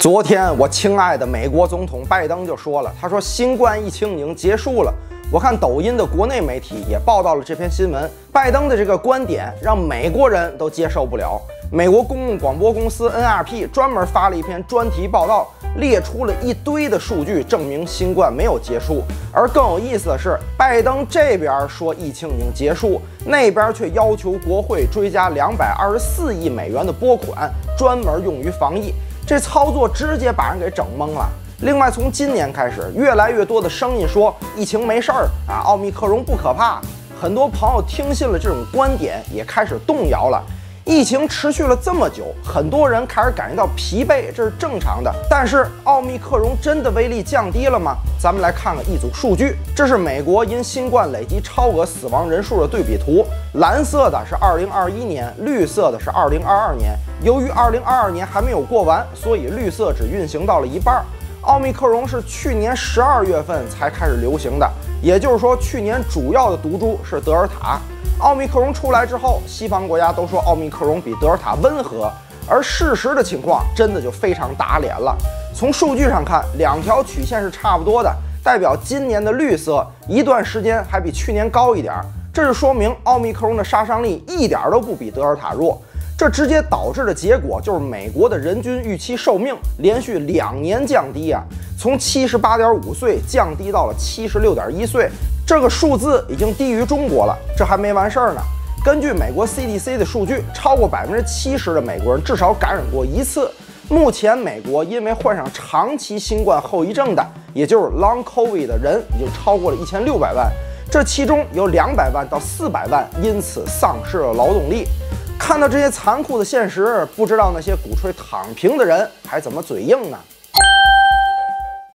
昨天，我亲爱的美国总统拜登就说了，他说新冠疫情已经结束了。我看抖音的国内媒体也报道了这篇新闻，拜登的这个观点让美国人都接受不了。美国公共广播公司 NRP 专门发了一篇专题报道，列出了一堆的数据，证明新冠没有结束。而更有意思的是，拜登这边说疫情已经结束，那边却要求国会追加两百二十四亿美元的拨款，专门用于防疫。这操作直接把人给整懵了。另外，从今年开始，越来越多的声音说疫情没事儿啊，奥密克戎不可怕。很多朋友听信了这种观点，也开始动摇了。疫情持续了这么久，很多人开始感觉到疲惫，这是正常的。但是，奥密克戎真的威力降低了吗？咱们来看看一组数据，这是美国因新冠累计超额死亡人数的对比图。蓝色的是2021年，绿色的是2022年。由于2022年还没有过完，所以绿色只运行到了一半。奥密克戎是去年十二月份才开始流行的，也就是说，去年主要的毒株是德尔塔。奥密克戎出来之后，西方国家都说奥密克戎比德尔塔温和，而事实的情况真的就非常打脸了。从数据上看，两条曲线是差不多的，代表今年的绿色一段时间还比去年高一点，这就说明奥密克戎的杀伤力一点都不比德尔塔弱。这直接导致的结果就是美国的人均预期寿命连续两年降低啊，从七十八点五岁降低到了七十六点一岁。这个数字已经低于中国了，这还没完事儿呢。根据美国 CDC 的数据，超过百分之七十的美国人至少感染过一次。目前，美国因为患上长期新冠后遗症的，也就是 Long COVID 的人，已经超过了一千六百万。这其中有两百万到四百万因此丧失了劳动力。看到这些残酷的现实，不知道那些鼓吹躺平的人还怎么嘴硬呢？